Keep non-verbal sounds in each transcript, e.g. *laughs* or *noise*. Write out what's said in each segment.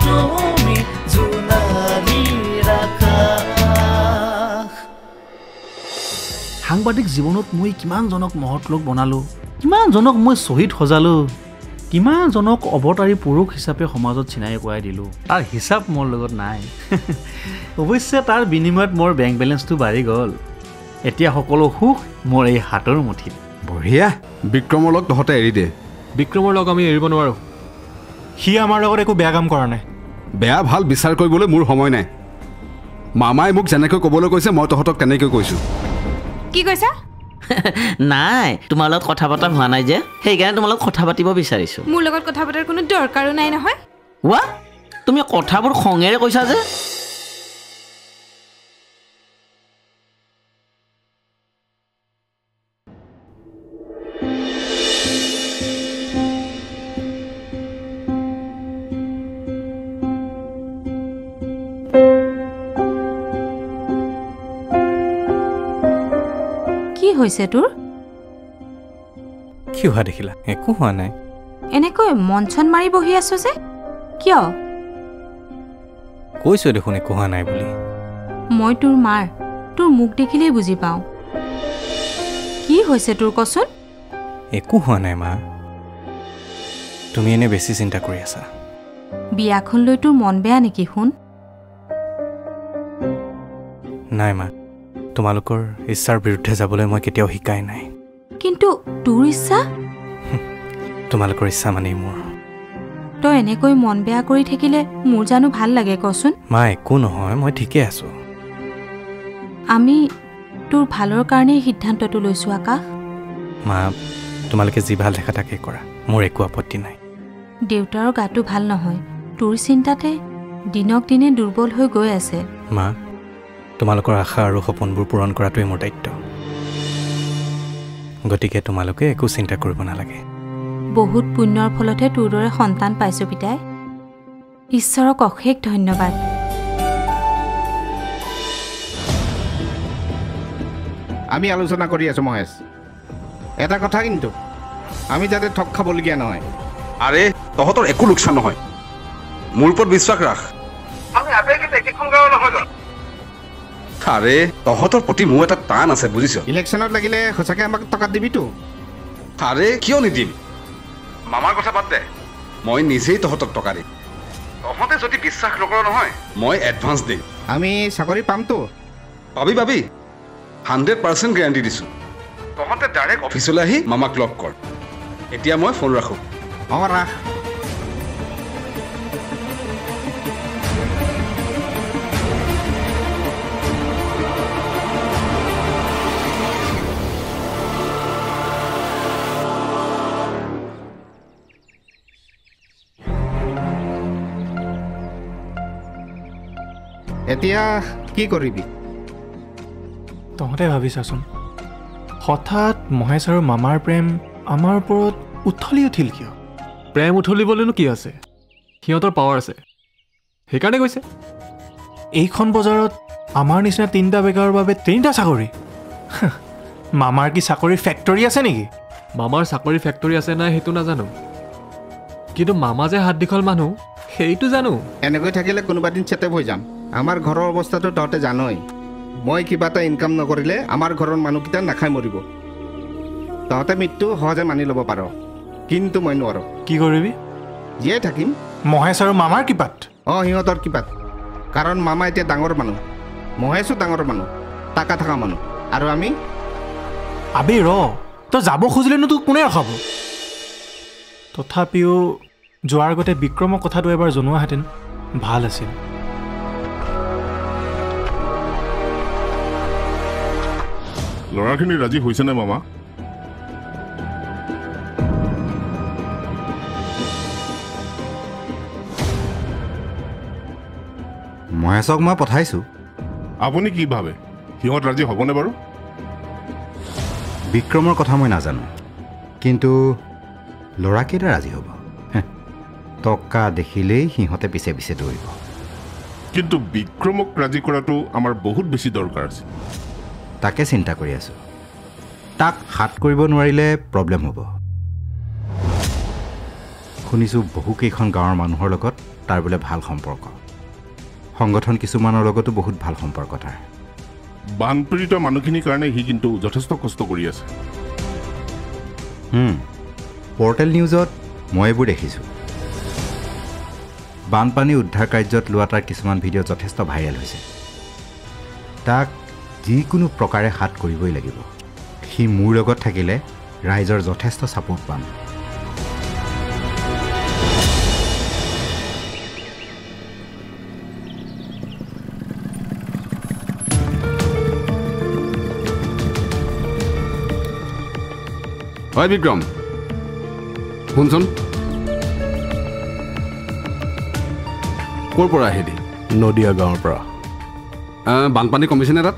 তুমি সাংবাদিক জীৱনত মই কিমানজনক মহৎ লোক বনালোঁ কিমানজনক মই শ্বহীদ সজালোঁ কিমানজনক অৱতাৰী পুৰুষ হিচাপে সমাজত চিনাই কৰাই দিলোঁ। তাৰ হিচাপ মোৰ লগত নাই। *laughs* অৱশ্যে তাৰ বিনিময়ত মোৰ বেংক বেলেঞ্চটো বাঢ়ি গ'ল। এতিয়া সকলো সুখ মোৰ এই হাতৰ মুঠিত। বঢ়িয়া। বিক্ৰমৰ লগ তহঁতে এৰি দে। বিক্ৰমৰ লগ আমি এৰিব নোৱাৰোঁ। সি আমাৰ লগত একো বেয়া কাম কৰা নাই। বেয়া ভাল বিচাৰ কৰিবলৈ মোৰ সময় নাই। মামাই মোক যেনেকৈ ক'বলৈ কৈছে মই তহঁতক তেনেকৈ কৈছোঁ। কি কৈছা? *laughs* নাই তোমাৰ লগত কথা পতা হোৱা নাই যে। সেইকাৰণে তোমাৰ লগত কথা পাতিব বিচাৰিছোঁ। মোৰ লগত কথা পতাৰ কোনো দৰকাৰো নাই নহয়। ৱা তুমি কথাবোৰ খঙেৰে কৈছা যে। কি হৈছে তোৰ? কি হোৱা দেখিলা? একো হোৱা নাই। এনেকৈ মন চন মাৰি বহি আছো যে কিয়? কৈছোঁ দেখোন একো হোৱা নাই বুলি। মই তোৰ মাৰ তোৰ মুখ দেখিলেই বুজি পাওঁ। কি হৈছে তোৰ কচোন? একো হোৱা নাই মা। তুমি এনে বেছি চিন্তা কৰি আছা। বিয়াখন লৈ তোৰ মন বেয়া নেকি শুন? নাই মা। তোমালোকৰ ইচ্ছাৰ বিৰুদ্ধে যাবলৈ মই কেতিয়াও শিকাই নাই। কিন্তু তোৰ ইচ্ছা তোমালোকৰ ইচ্ছা মানেই মোৰ। তই এনেকৈ মন বেয়া কৰি থাকিলে মোৰ জানো ভাল লাগে কচোন। মা একো নহয় মই ঠিকে আছোঁ। আমি তোৰ ভালৰ কাৰণেই সিদ্ধান্তটো লৈছোঁ আকাশ। মা তোমালোকে যি ভাল দেখা তাকে কৰা মোৰ একো আপত্তি নাই। দেউতাৰ গাটো ভাল নহয় তোৰ চিন্তাতে দিনক দিনে দুৰ্বল হৈ গৈ আছে। মা তোমালোকৰ আশা আৰু সপোনবোৰ পূৰণ কৰাটোৱেই মোৰ দায়িত্ব। গতিকে তোমালোকে একো চিন্তা কৰিব নালাগে। বহুত পুণ্যৰ ফলতহে তোৰ দৰে সন্তান পাইছোঁ পিতাই। ঈশ্বৰক অশেষ ধন্যবাদ। আমি আলোচনা কৰি আছোঁ মহেশ। এটা কথা কিন্তু আমি যাতে ঠগ খাবলগীয়া নহয়। আৰে তহঁতৰ একো লোকচান নহয়। মোৰ ওপৰত বিশ্বাস ৰাখ। আৰে তহঁতৰ প্ৰতি মোৰ এটা টান আছে বুজিছ? ইলেকশ্যনত লাগিলে সঁচাকৈ আমাক টকা দিবিতো আৰে কিয় নিদিম? মামাৰ কথা বাদ দে। মই নিজেই তহঁতক টকা দিম। তহঁতে যদি বিশ্বাস নকৰ নহয়। মই এডভান্স দিম। আমি চাকৰি পামতো পাবি পাবি। হাণ্ড্ৰেড পাৰ্চেণ্ট গেৰাণ্টি দিছোঁ। তহঁতে ডাইৰেক্ট অফিচলৈ আহি মামাক লগ কৰ। এতিয়া মই ফোন ৰাখোঁ। অঁ ৰাস এতিয়া কি কৰিবি? তহঁতে ভাবিছাচোন। হঠাৎ মহেশ আৰু মামাৰ প্ৰেম আমাৰ ওপৰত উঠলি উঠিল কিয়? প্ৰেম উঠলিবলৈনো কি আছে? সিহঁতৰ পাৱাৰ আছে। সেইকাৰণে কৈছে। এইখন বজাৰত আমাৰ নিচিনা তিনিটা বেগাৰৰ বাবে তিনিটা চাকৰি। মামাৰ কি চাকৰিৰ ফেক্টৰী আছে নেকি? মামাৰ চাকৰি ফেক্টৰী আছে নাই সেইটো নাজানো। কিন্তু মামা যে হাত দীঘল মানুহ সেইটো জানো। এনেকৈ থাকিলে কোনোবা দিন চেটেপ হৈ যাম। আমাৰ ঘৰৰ অৱস্থাটো তহঁতে জানই। মই কিবা এটা ইনকাম নকৰিলে আমাৰ ঘৰৰ মানুহকেইটা নাখাই মৰিব। তহঁতে মৃত্যু সহজে মানি ল'ব পাৰ। কিন্তু মই নোৱাৰোঁ। কি কৰিবি? জীয়াই থাকিম। মহেশ আৰু মামাৰ কিপাত অঁ সিহঁতৰ কিবা কাৰণ মামা এতিয়া ডাঙৰ মানুহ। মহেশো ডাঙৰ মানুহ। টাকা থকা মানুহ। আৰু আমি? আবে ৰ। তই যাব খুজিলেনো তোক কোনে ৰখাব? তথাপিও যোৱাৰ আগতে বিক্ৰমক কথাটো এবাৰ জনোৱাহেঁতেন। ভাল আছিল। ল'ৰাখিনি ৰাজি হৈছেনে মামা? মহেশক মই পঠাইছোঁ। আপুনি কি ভাবে? সিহঁত ৰাজি হ'বনে বাৰু? বিক্ৰমৰ কথা মই নাজানো। কিন্তু ল'ৰাকেইটা ৰাজি হ'ব। টকা দেখিলেই সিহঁতে পিছে পিছে দৌৰিব। কিন্তু বিক্ৰমক ৰাজি কৰাটো আমাৰ বহুত বেছি দৰকাৰ আছিল। তাকে চিন্তা কৰি আছোঁ। তাক হাত কৰিব নোৱাৰিলে প্ৰব্লেম হ'ব। শুনিছোঁ বহুকেইখন গাঁৱৰ মানুহৰ লগত তাৰ বোলে ভাল সম্পৰ্ক। সংগঠন কিছুমানৰ লগতো বহুত ভাল সম্পৰ্ক তাৰ। বানপীড়িত মানুহখিনিৰ কাৰণে সি কিন্তু যথেষ্ট কষ্ট কৰি আছে। পৰ্টেল নিউজত মই এইবোৰ দেখিছোঁ। বানপানী উদ্ধাৰ কাৰ্যত লোৱা তাৰ কিছুমান ভিডিঅ' যথেষ্ট ভাইৰেল হৈছে। তাক যিকোনো প্ৰকাৰে হাত কৰিবই লাগিব। সি মোৰ লগত থাকিলে ৰাইজৰ যথেষ্ট ছাপোৰ্ট পাম। হয় বিক্ৰম। শুনচোন। ক'ৰ পৰা আহিলি? নদীয়া গাঁৱৰ পৰা। বানপানী কমিছেনে তাত?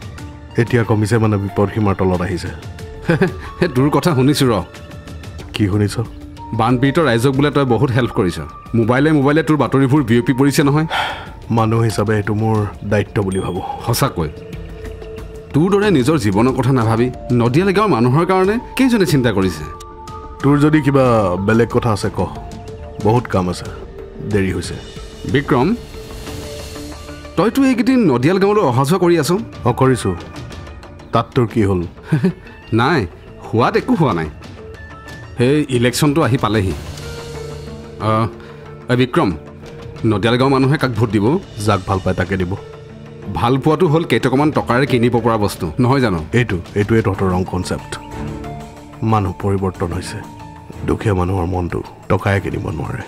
এতিয়া কমিছে মানে বিপদ সীমাৰ তলত আহিছে। *laughs* সেই তোৰ কথা শুনিছোঁ ৰ। কি শুনিছ? বানপীড়িত ৰাইজক বোলে তই বহুত হেল্প কৰিছ। মোবাইলে মোবাইলে তোৰ বাতৰিবোৰ বিয়পি পৰিছে নহয়। মানুহ হিচাপে এইটো মোৰ দায়িত্ব বুলি ভাবোঁ। সঁচাকৈ। তোৰ দৰে নিজৰ জীৱনৰ কথা নাভাবি নদীয়ালে গাঁৱৰ মানুহৰ কাৰণে কেইজনে চিন্তা কৰিছে? তোৰ যদি কিবা বেলেগ কথা আছে ক। বহুত কাম আছে। দেৰি হৈছে। বিক্ৰম তইতো এইকেইদিন নদীয়াল গাঁৱলৈ অহা যোৱা কৰি আছ? অঁ কৰিছোঁ। তাত তোৰ কি হ'ল? *laughs* নাই হোৱাত একো হোৱা নাই। সেই ইলেকশ্যনটো আহি পালেহি। বিক্ৰম নদীয়াল গাঁৱৰ মানুহে কাক ভোট দিব? যাক ভাল পায় তাকে দিব। ভাল পোৱাটো হ'ল কেইটকামান টকাৰে কিনিব পৰা বস্তু নহয় জানো? এইটো এইটোৱে তহঁতৰ ৰং কনচেপ্ট। মানুহ পৰিৱৰ্তন হৈছে। দুখীয়া মানুহৰ মনটো টকাই কিনিব নোৱাৰে।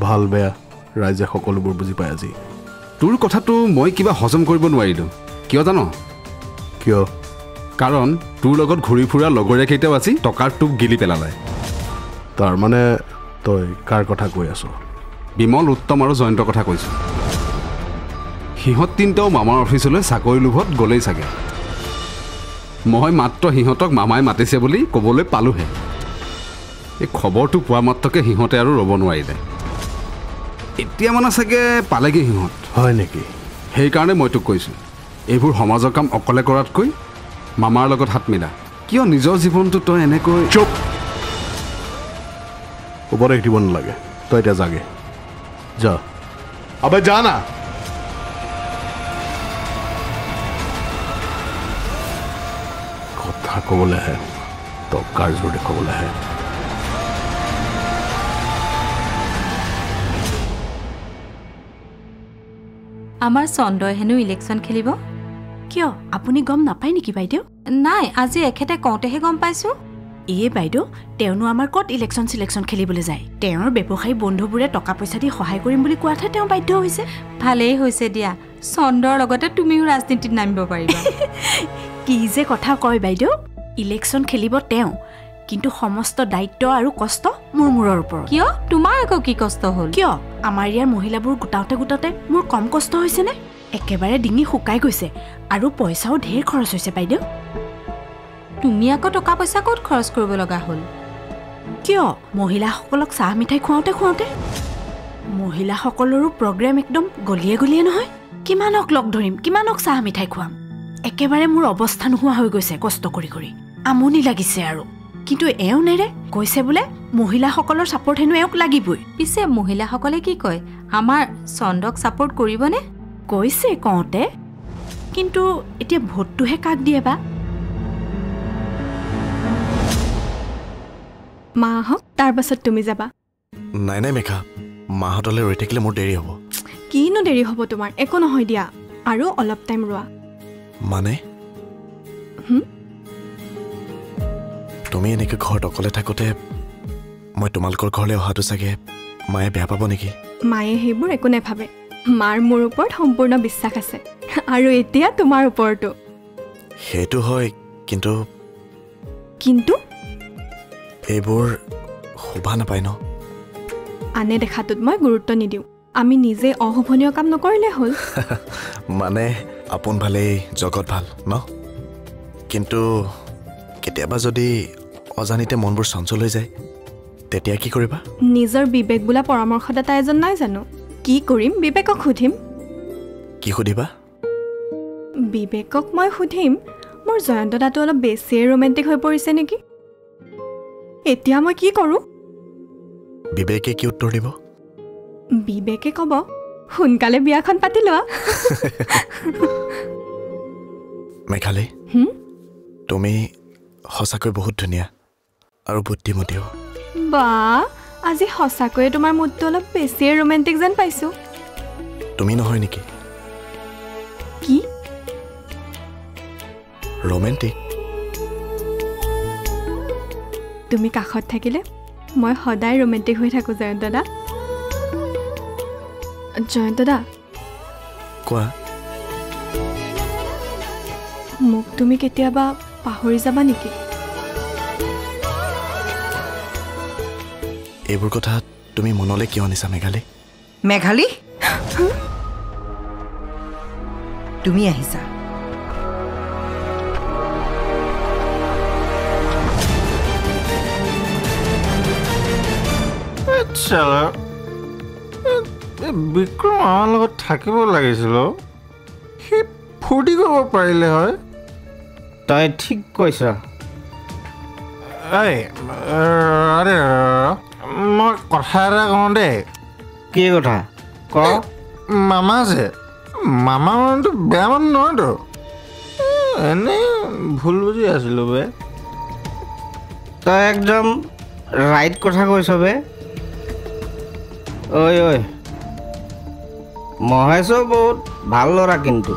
ভাল বেয়া ৰাইজে সকলোবোৰ বুজি পায় আজি। তোৰ কথাটো মই কিবা হজম কৰিব নোৱাৰিলোঁ। কিয় জান? কিয়? কাৰণ তোৰ লগত ঘূৰি ফুৰা লগৰীয়া কেইটাও আজি টকাৰ টোপ গিলি পেলালে। তাৰমানে তই কাৰ কথা কৈ আছ? বিমল উত্তম আৰু জয়ন্তৰ কথা কৈছোঁ। সিহঁত তিনিটাও মামাৰ অফিচলৈ চাকৰি লোভত গ'লেই চাগে। মই মাত্ৰ সিহঁতক মামাই মাতিছে বুলি ক'বলৈ পালোঁহে। এই খবৰটো পোৱা মাত্ৰকে সিহঁতে আৰু ৰ'ব নোৱাৰিলে। এতিয়া মানে চাগে পালেগৈ সিহঁত। হয় নেকি? সেইকাৰণে মই তোক কৈছোঁ এইবোৰ সমাজৰ কাম অকলে কৰাতকৈ মামাৰ লগত হাত মিলা। কিয় নিজৰ জীৱনটো তই এনেকৈ চুপ! উপদেশ দিব নালাগে। তই এতিয়া যাগে যা। আবে যা না। কথা ক'বলৈ আহে টকাৰ জোৰ দেখুৱাবলৈ আহে। আমাৰ চন্দ্ৰই হেনো ইলেকশ্যন খেলিব? কিয়? আপুনি গম নাপায় নেকি বাইদেউ? নাই আজি এখেতে কওঁতেহে গম পাইছোঁ। এই বাইদেউ তেওঁনো আমাৰ ক'ত ইলেকশ্যন চিলেকশ্যন খেলিবলৈ যায়? তেওঁৰ ব্যৱসায়ী বন্ধুবোৰে টকা পইচা দি সহায় কৰিম বুলি কোৱাতহে তেওঁ বাধ্য হৈছে। ভালেই হৈছে দিয়া। চন্দ্ৰৰ লগতে তুমিও ৰাজনীতিত নামিব পাৰিবা। *laughs* কি যে কথা কয় বাইদেউ? ইলেকশ্যন খেলিব তেওঁ। কিন্তু সমস্ত দায়িত্ব আৰু কষ্ট মোৰ মূৰৰ ওপৰত। কিয়? তোমাৰ আকৌ কি কষ্ট হ'ল? কিয়? আমাৰ ইয়াৰ মহিলাবোৰ গোটাওতে গোটাওতে মোৰ কম কষ্ট হৈছেনে? একেবাৰে ডিঙি শুকাই গৈছে আৰু পইচাও ঢেৰ খৰচ হৈছে বাইদেউ। তুমি আকৌ টকা পইচা ক'ত খৰচ কৰিব লগা হ'ল? কিয়? মহিলাসকলক চাহ মিঠাই খুৱাওঁতে খুৱাওঁতে? মহিলাসকলৰো প্ৰগ্ৰেম একদম গলিয়ে গলিয়ে নহয়। কিমানক লগ ধৰিম কিমানক চাহ মিঠাই খুৱাম? একেবাৰে মোৰ অৱস্থা নোহোৱা হৈ গৈছে কষ্ট কৰি কৰি। আমনি লাগিছে আৰু। কিন্তু এওঁ নেৰে কৈছে বোলে মহিলাসকলৰ ছাপৰ্ট হেনো এওঁক লাগিবই। পিছে মহিলাসকলে কি কয়? আমাৰ চন্দ্ৰক ছাপৰ্ট কৰিবনে? কৈছে কওঁতে কিন্তু এতিয়া ভোটটোহে কাক দিয়ে বা? মা আহক তাৰ পাছত তুমি যাবা। নাই নাই মেঘা। মাহঁতলৈ ৰৈ থাকিলে মোৰ দেৰি হ'ব। কিনো দেৰি হ'ব তোমাৰ? একো নহয় দিয়া। আৰু অলপ টাইম ৰোৱা। মানে? তুমি এনেকৈ ঘৰত অকলে থাকোঁতে মই তোমালোকৰ ঘৰলৈ অহাটো চাগে মায়ে বেয়া পাব নেকি? মায়ে সেইবোৰ একো নাভাবে। মাৰ মোৰ ওপৰত সম্পূৰ্ণ বিশ্বাস আছে। আৰু এতিয়া তোমাৰ ওপৰতো। সেইটো হয় কিন্তু কিন্তু? এইবোৰ শোভা নাপায় ন? আনে দেখাটোত মই গুৰুত্ব নিদিওঁ। আমি নিজে অশোভনীয় কাম নকৰিলে হ'ল। *laughs* মানে আপোন ভালেই জগত ভাল ন? কিন্তু কেতিয়াবা যদি অজানিতে মনবোৰ চঞ্চল হৈ যায় তেতিয়া কি কৰিবা? নিজৰ বিবেক বোলা পৰামৰ্শদাতা এজন নাই জানো? কি কৰিম? বিবেকক সুধিম। কি সুধিবা? বিবেকক মই সুধিম মোৰ জয়ন্ত দাটো অলপ বেছিয়ে ৰোমেণ্টিক হৈ পৰিছে নেকি? এতিয়া মই কি কৰোঁ? বিবেকে কি উত্তৰ দিব? বিবেকে ক'ব সোনকালে বিয়াখন পাতি লোৱা। মেঘালী? তুমি সঁচাকৈ বহুত ধুনীয়া আৰু বুদ্ধিমতীও। বা আজি সঁচাকৈয়ে তোমাৰ মুডটো অলপ বেছিয়ে ৰোমেণ্টিক যেন পাইছোঁ। তুমি নহয় নেকি? কি? ৰোমেণ্টিক তুমি কাষত থাকিলে মই সদায় ৰোমেণ্টিক হৈ থাকোঁ জয়ন্ত দা। জয়ন্ত দা। কোৱা? মোক তুমি কেতিয়াবা পাহৰি যাবা নেকি? এইবোৰ কথা তুমি মনলৈ কিয় আনিছা মেঘালী? মেঘালী? তুমি আহিছা। বিক্ৰম আমাৰ লগত থাকিব লাগিছিল। সি ফূৰ্তি কৰিব পাৰিলে হয়। তই ঠিক কৈছ। এই আৰে মই কথা এটা কওঁ দেই। কি কথা? ক। মামা যে মামা মানুহটো বেয়া মানুহ নহয়তো এনেই ভুল বুজি আছিলোঁ বে। তই একদম ৰাইট কথা কৈছ বে। ঐ ঐ। মহেশো বহুত ভাল ল'ৰা কিন্তু।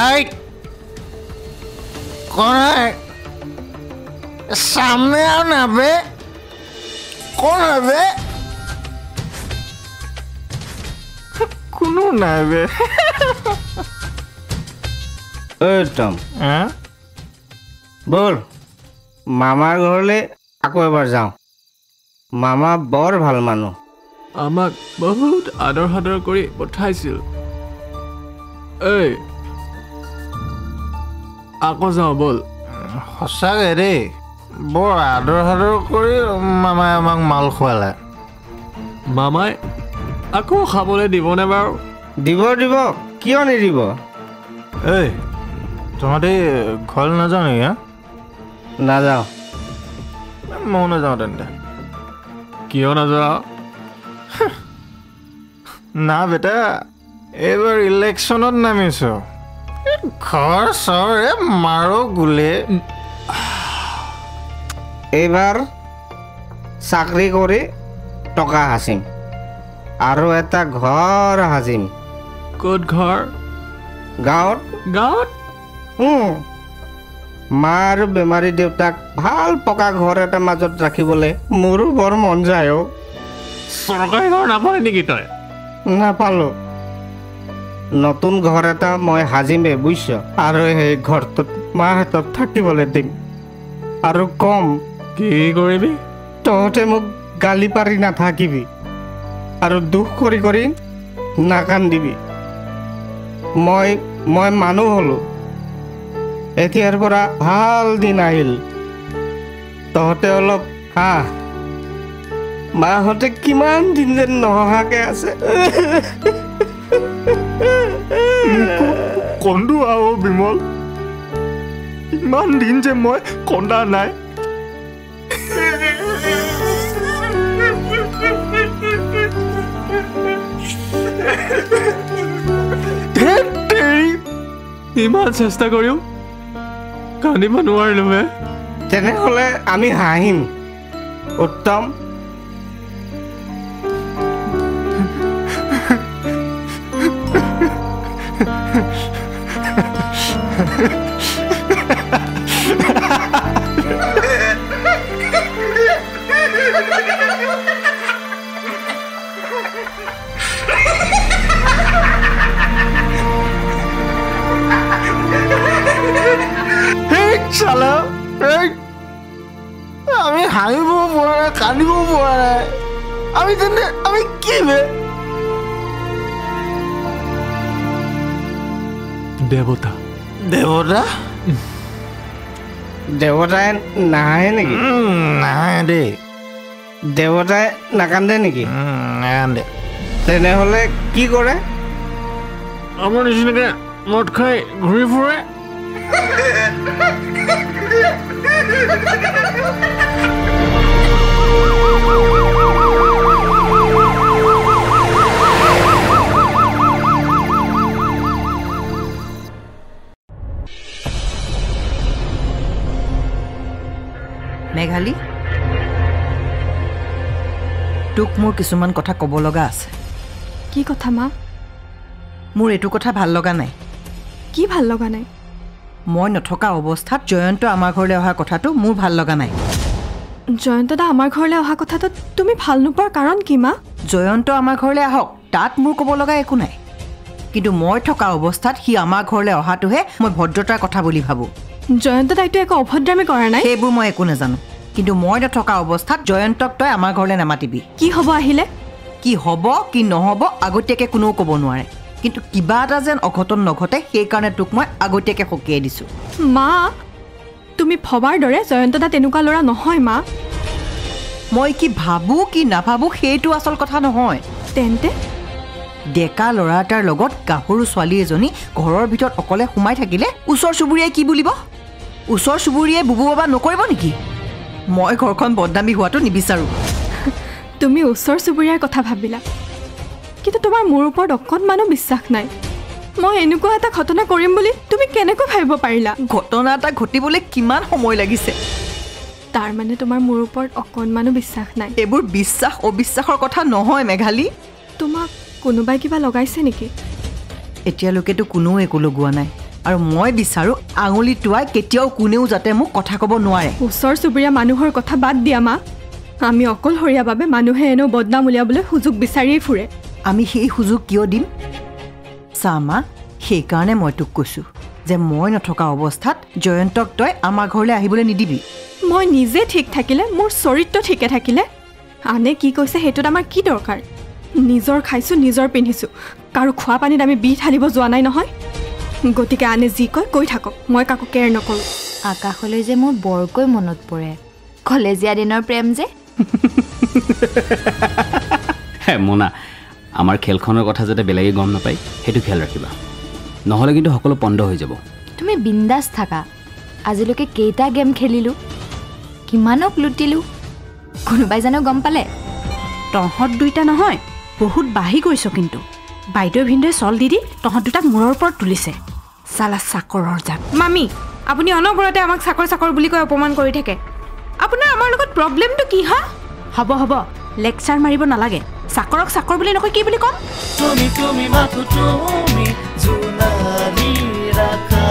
Ay, কোনে? সামনে আও না বে কোন হবে কোনো নাই বে ঐ টম ব'ল মামাৰ ঘৰলৈ আকৌ এবাৰ যাওঁ মামা বৰ ভাল মানুহ আমাক বহুত আদৰ সাদৰ কৰি পঠাইছিল। এই আকৌ যাওঁ ব'ল। সঁচাকৈ দেই। বৰ আদৰ সাদৰ কৰি মামাই আমাক মাল খুৱালে। মামাই আকৌ খাবলৈ দিবনে বাৰু? দিব দিব। কিয় নিদিব? এই তহঁতি ঘৰলৈ নাযাওঁ নেকি হা? নাযাওঁ। ময়ো নাযাওঁ তেন্তে। কিয় নাযাওঁ না বেটা এইবাৰ ইলেকশ্যনত নামিছোঁ। ঘৰ চৰে মাৰো গোলে। এইবাৰ চাকৰি কৰি টকা সাচিম আৰু এটা ঘৰ সাজিম ক'ত ঘৰ? গাঁৱত। গাঁৱত? মা আৰু বেমাৰী দেউতাক ভাল পকা ঘৰ এটা মাজত ৰাখিবলৈ মোৰো বৰ মন যায় অ' চৰকাৰী ঘৰ নাপায় নেকি তই? নাপালোঁ। নতুন ঘৰ এটা মই সাজিমেই বুজিছ আৰু সেই ঘৰটোত মাহঁতক থাকিবলৈ দিম। আৰু কম কি কৰিবি? তহঁতে মোক গালি পাৰি নাথাকিবি আৰু দুখ কৰি কৰি নাকান্দিবি। মই মই মানুহ হ'লোঁ। এতিয়াৰ পৰা ভাল দিন আহিল। তহঁতে অলপ হাঁহ মাহঁতে কিমান দিন যেন নহাকে আছে। কন্দো আৰু বিমল ইমান দিন যে মই কন্দা নাই। ইমান চেষ্টা কৰিও কান্দিব নোৱাৰিলো তেনেহ'লে আমি হাঁহিম। উত্তম। এই চালা এই আমি হাঁহিবও পৰা নাই কান্দিবও পৰা নাই আমি তেন্তে আমি কি বে? দেৱতা দেৱতা দেৱতাই নাহে নেকি? নাহে দেই দেৱতাই নাকান্দে নেকি? নাকান্দে। তেনেহ'লে কি কৰে? আমাৰ নিচিনাকে মদ খাই ঘূৰি ফুৰে? কিছুমান কথা ক'ব লগা আছে। কি কথা মা? মোৰ এইটো কথা ভাল লগা নাই। কি ভাল লগা নাই? মই নথকা অৱস্থাত জয়ন্ত আমাৰ ঘৰলৈ অহা কথাটো মোৰ ভাল লগা নাই। জয়ন্ত দা আমাৰ ঘৰলৈ অহা কথাটো তুমি ভাল নোপোৱাৰ কাৰণ কি মা? জয়ন্ত আমাৰ ঘৰলৈ আহক তাত মোৰ ক'ব লগা একো নাই। কিন্তু মই থকা অৱস্থাত সি আমাৰ ঘৰলৈ অহাটোহে মই ভদ্ৰতাৰ কথা বুলি ভাবোঁ। জয়ন্ত দাইটো একো অভদ্ৰামী কৰা নাই? সেইবোৰ মই একো নাজানো। কিন্তু মই নথকা অৱস্থাত জয়ন্তক তই আমাৰ ঘৰলৈ নামাতিবি। কি হ'ব আহিলে? কি হ'ব কি নহ'ব আগতীয়াকৈ কোনেও ক'ব নোৱাৰে। কিন্তু কিবা এটা যেন অঘটন নঘটে সেইকাৰণে তোক মই আগতীয়াকৈ সকীয়াই দিছোঁ। মা তুমি ভবাৰ দৰে জয়ন্ত দা তেনেকুৱা ল'ৰা নহয় মা। মই কি ভাবোঁ কি নাভাবোঁ সেইটো আচল কথা নহয়। তেন্তে? ডেকা ল'ৰা এটাৰ লগত গাভৰু ছোৱালী এজনী ঘৰৰ ভিতৰত অকলে সোমাই থাকিলে ওচৰ চুবুৰীয়াই কি বুলিব? ওচৰ চুবুৰীয়াই বুবু বাবা নকৰিব নেকি? মই ঘৰখন বদনামী হোৱাটো নিবিচাৰোঁ। তুমি ওচৰ চুবুৰীয়াৰ কথা ভাবিলা। কিন্তু তোমাৰ মোৰ ওপৰত অকণমানো বিশ্বাস নাই। মই এনেকুৱা এটা ঘটনা কৰিম বুলি তুমি কেনেকৈ ভাবিব পাৰিলা? ঘটনা এটা ঘটিবলৈ কিমান সময় লাগিছে? তাৰ মানে তোমাৰ মোৰ ওপৰত অকণমানো বিশ্বাস নাই। এইবোৰ বিশ্বাস অবিশ্বাসৰ কথা নহয় মেঘালী। তোমাক কোনোবাই কিবা লগাইছে নেকি? এতিয়ালৈকেতো কোনেও একো লগোৱা নাই। আৰু মই বিচাৰোঁ আঙুলি টোৱাই কেতিয়াও কোনেও যাতে মোক কথা ক'ব নোৱাৰে। ওচৰ চুবুৰীয়া মানুহৰ কথা বাদ দিয়া মা। আমি অকলশৰীয়া বাবে মানুহে এনেও বদনাম উলিয়াবলৈ সুযোগ বিচাৰিয়েই ফুৰে। আমি সেই সুযোগ কিয় দিম? চা মা সেইকাৰণে মই তোক কৈছোঁ যে মই নথকা অৱস্থাত জয়ন্তক তই আমাৰ ঘৰলৈ আহিবলৈ নিদিবি। মই নিজে ঠিক থাকিলে মোৰ চৰিত্ৰ ঠিকে থাকিলে। আনে কি কৈছে সেইটোত আমাৰ কি দৰকাৰ? নিজৰ খাইছোঁ নিজৰ পিন্ধিছোঁ। কাৰো খোৱা পানীত আমি বিহ ঢালিব যোৱা নাই নহয়। গতিকে আনে যি কয় কৈ থাকক। মই কাকো কেয়াৰ নকৰোঁ। আকাশলৈ যে মোৰ বৰকৈ মনত পৰে। কলেজীয়া দিনৰ প্ৰেম যে। হে মোনা আমাৰ খেলখনৰ কথা যাতে বেলেগে গম নাপায় সেইটো খেয়াল ৰাখিবা। নহ'লে কিন্তু সকলো পণ্ড হৈ যাব। তুমি বিন্দাছ থাকা। আজিলৈকে কেইটা গেম খেলিলোঁ কিমানক লুটিলোঁ কোনোবাই জানো গম পালে? তহঁত দুইটা নহয় বহুত বাঢ়ি গৈছ কিন্তু। বাইদেউ ভিনদেউ চল দি দি তহঁত দুটাক মূৰৰ ওপৰত তুলিছে। চালা চাকৰৰ জাত। মামী আপুনি অনবৰতে আমাক চাকৰ চাকৰ বুলি কৈ অপমান কৰি থাকে। আপোনাৰ আমাৰ লগত প্ৰব্লেমটো কি হা? হ'ব হ'ব লেকচাৰ মাৰিব নালাগে। চাকৰক চাকৰ বুলি নকয় কি বুলি ক'ম? তুমি তুমি মাথো তুমি জোনালী ৰাখা।